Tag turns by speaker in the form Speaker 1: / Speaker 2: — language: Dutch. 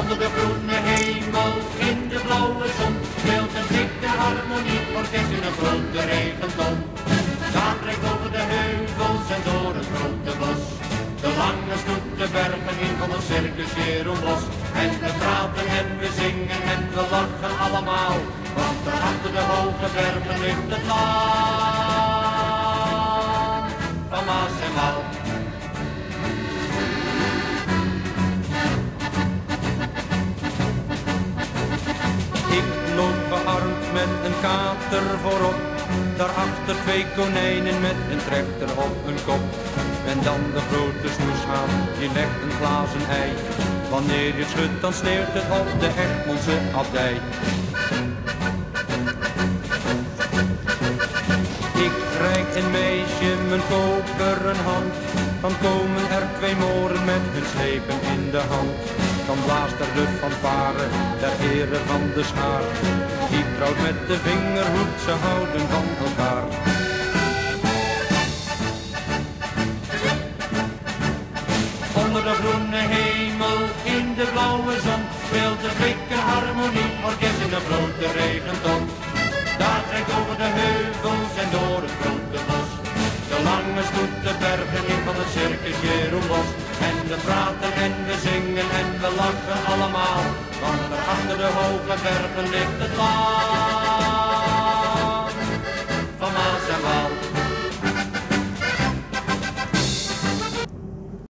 Speaker 1: Onder de groene hemel, in de blauwe zon, speelt een dikke harmonie, orkest in een grote regenton. Trekt over de heuvels en door het grote bos. De lange stoet de bergen in van een circus weer los. En we praten en we zingen en we lachen allemaal. Want er achter de hoge bergen ligt het land van Maas.
Speaker 2: Met een kater voorop. Daarachter twee konijnen met een trechter op hun kop. En dan de grote snoeshaan, die legt een glazen ei. Wanneer je het schudt, dan sneeuwt het op de Egmondse abdij. Ik reik een meisje mijn koperen hand. Dan komen er twee moren met hun schepen in de hand. Dan blaast er de fanfare ter ere van de schaar. Die trouwt met de vingerhoed, ze houden van elkaar.
Speaker 1: Onder de groene hemel, in de blauwe zon, speelt de dikke harmonie, orkest in een grote regenton. Daar trekt over de heuvels en door het grote bos. De lange stoet de bergen in van het circus Jeroenbos. En we praten en we zingen en we lachen allemaal. Want er achter de hoge bergen ligt het land